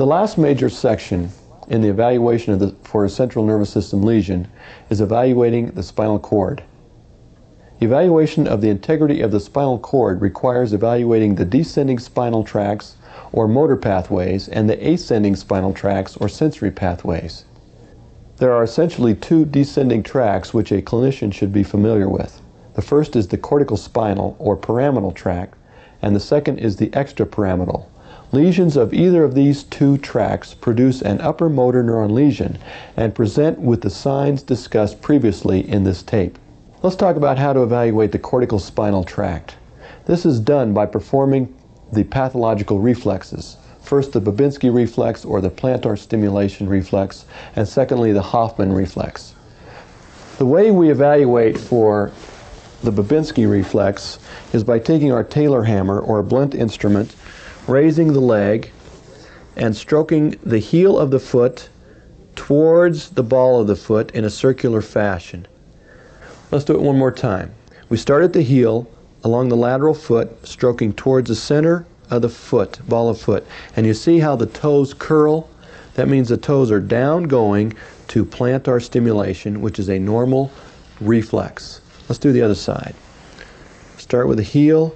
The last major section in the evaluation the, for a central nervous system lesion is evaluating the spinal cord. Evaluation of the integrity of the spinal cord requires evaluating the descending spinal tracts or motor pathways and the ascending spinal tracts or sensory pathways. There are essentially two descending tracts which a clinician should be familiar with. The first is the cortical spinal or pyramidal tract, and the second is the extrapyramidal. Lesions of either of these two tracts produce an upper motor neuron lesion and present with the signs discussed previously in this tape. Let's talk about how to evaluate the cortical spinal tract. This is done by performing the pathological reflexes. First, the Babinski reflex or the plantar stimulation reflex, and secondly, the Hoffman reflex. The way we evaluate for the Babinski reflex is by taking our Taylor hammer or a blunt instrument, raising the leg, and stroking the heel of the foot towards the ball of the foot in a circular fashion. Let's do it one more time. We start at the heel, along the lateral foot, stroking towards the center of the foot, ball of foot. And you see how the toes curl? That means the toes are down going to plantar stimulation, which is a normal reflex. Let's do the other side. Start with the heel,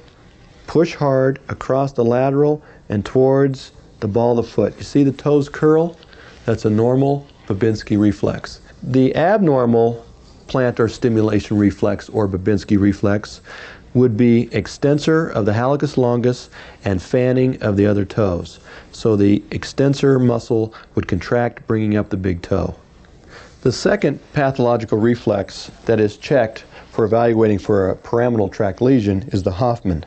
push hard across the lateral and towards the ball of the foot. You see the toes curl? That's a normal Babinski reflex. The abnormal plantar stimulation reflex or Babinski reflex would be extensor of the hallucis longus and fanning of the other toes. So the extensor muscle would contract, bringing up the big toe. The second pathological reflex that is checked for evaluating for a pyramidal tract lesion is the Hoffman.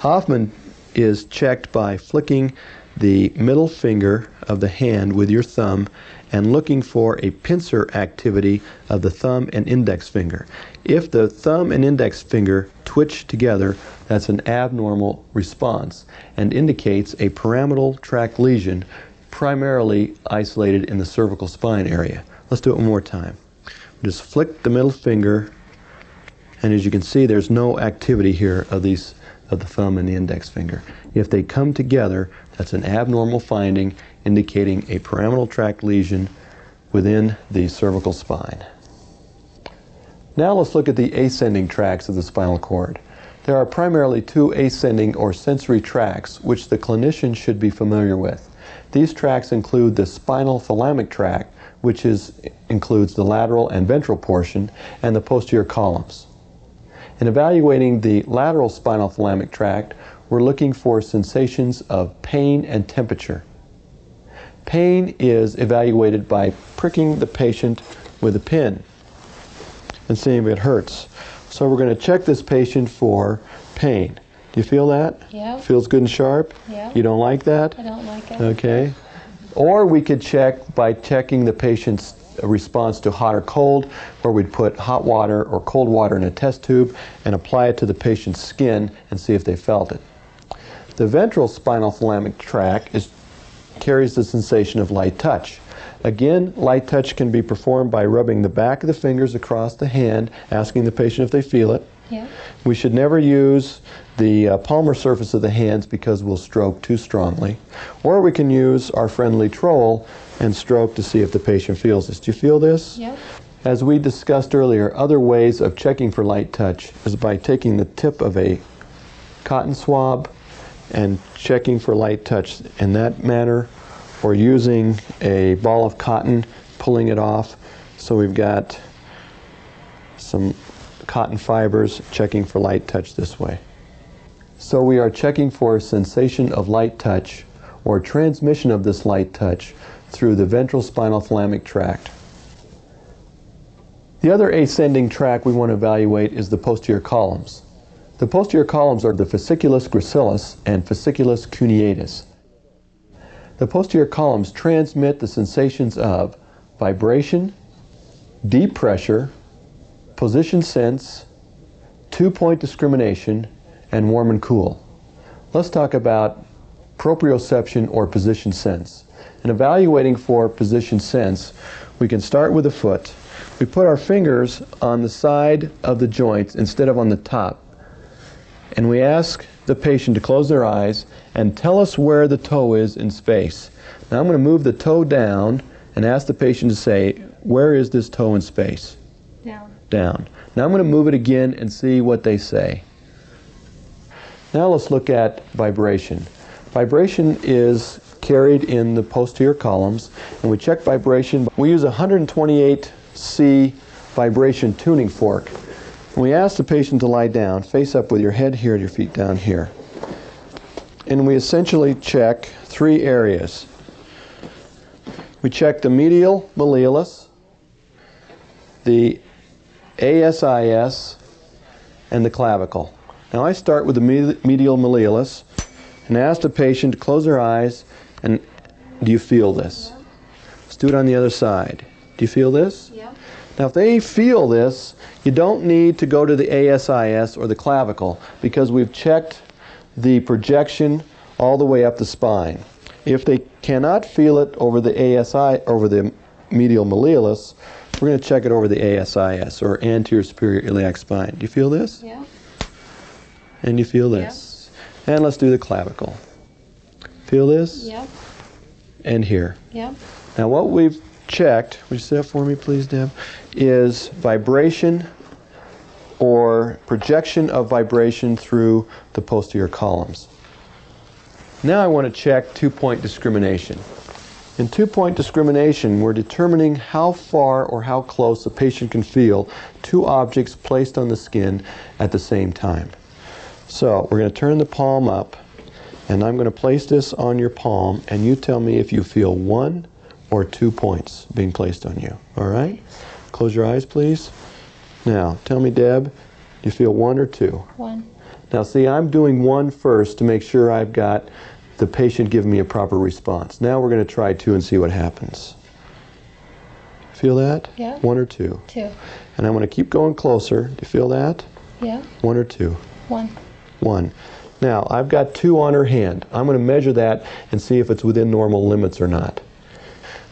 Hoffman is checked by flicking the middle finger of the hand with your thumb and looking for a pincer activity of the thumb and index finger. If the thumb and index finger twitch together, that's an abnormal response and indicates a pyramidal tract lesion primarily isolated in the cervical spine area. Let's do it one more time. Just flick the middle finger and as you can see there's no activity here of these of the thumb and the index finger. If they come together, that's an abnormal finding indicating a pyramidal tract lesion within the cervical spine. Now let's look at the ascending tracts of the spinal cord. There are primarily two ascending or sensory tracts which the clinician should be familiar with. These tracts include the spinal thalamic tract, which is, includes the lateral and ventral portion, and the posterior columns. In evaluating the lateral spinal thalamic tract, we're looking for sensations of pain and temperature. Pain is evaluated by pricking the patient with a pin and seeing if it hurts. So we're going to check this patient for pain. Do you feel that? Yeah. Feels good and sharp? Yeah. You don't like that? I don't like it. Okay. Or we could check by checking the patient's response to hot or cold, where we'd put hot water or cold water in a test tube and apply it to the patient's skin and see if they felt it. The ventral spinal thalamic tract is, carries the sensation of light touch. Again, light touch can be performed by rubbing the back of the fingers across the hand, asking the patient if they feel it. Yeah. We should never use the uh, palmar surface of the hands because we'll stroke too strongly. Or we can use our friendly troll and stroke to see if the patient feels this. Do you feel this? Yeah. As we discussed earlier, other ways of checking for light touch is by taking the tip of a cotton swab and checking for light touch in that manner or using a ball of cotton, pulling it off. So we've got some cotton fibers checking for light touch this way. So we are checking for sensation of light touch or transmission of this light touch through the ventral spinal thalamic tract. The other ascending tract we want to evaluate is the posterior columns. The posterior columns are the fasciculus gracilis and fasciculus cuneatus. The posterior columns transmit the sensations of vibration, deep pressure, position sense, two-point discrimination, and warm and cool. Let's talk about proprioception or position sense. In evaluating for position sense, we can start with the foot. We put our fingers on the side of the joints instead of on the top and we ask the patient to close their eyes and tell us where the toe is in space. Now I'm going to move the toe down and ask the patient to say, where is this toe in space? Down. Down. Now I'm going to move it again and see what they say. Now let's look at vibration. Vibration is carried in the posterior columns, and we check vibration. We use a 128C vibration tuning fork. We ask the patient to lie down, face up with your head here and your feet down here. And we essentially check three areas. We check the medial malleolus, the ASIS, and the clavicle. Now I start with the medial malleolus and ask the patient to close their eyes and do you feel this? Let's do it on the other side. Do you feel this? Yeah. Now if they feel this, you don't need to go to the ASIS or the clavicle because we've checked the projection all the way up the spine. If they cannot feel it over the ASI, over the medial malleolus, we're going to check it over the ASIS or anterior superior iliac spine. Do you feel this? Yeah. And you feel this. Yeah. And let's do the clavicle. Feel this? Yep. And here. Yep. Now what we've checked, would you say that for me please, Deb, is vibration or projection of vibration through the posterior columns. Now I want to check two-point discrimination. In two-point discrimination, we're determining how far or how close a patient can feel two objects placed on the skin at the same time. So we're going to turn the palm up, and I'm going to place this on your palm, and you tell me if you feel one or two points being placed on you. All right? Close your eyes, please. Now, tell me, Deb, do you feel one or two? One. Now, see, I'm doing one first to make sure I've got the patient giving me a proper response. Now we're going to try two and see what happens. Feel that? Yeah. One or two. Two. And I'm going to keep going closer. Do you feel that? Yeah. One or two? One. One. Now, I've got two on her hand. I'm going to measure that and see if it's within normal limits or not.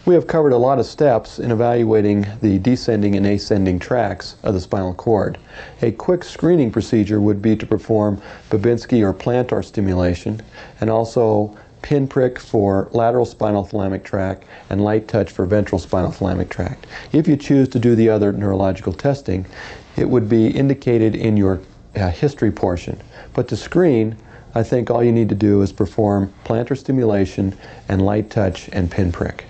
We have covered a lot of steps in evaluating the descending and ascending tracts of the spinal cord. A quick screening procedure would be to perform Babinski or plantar stimulation and also pinprick for lateral spinal thalamic tract and light touch for ventral spinal thalamic tract. If you choose to do the other neurological testing, it would be indicated in your uh, history portion. But to screen, I think all you need to do is perform plantar stimulation and light touch and pinprick.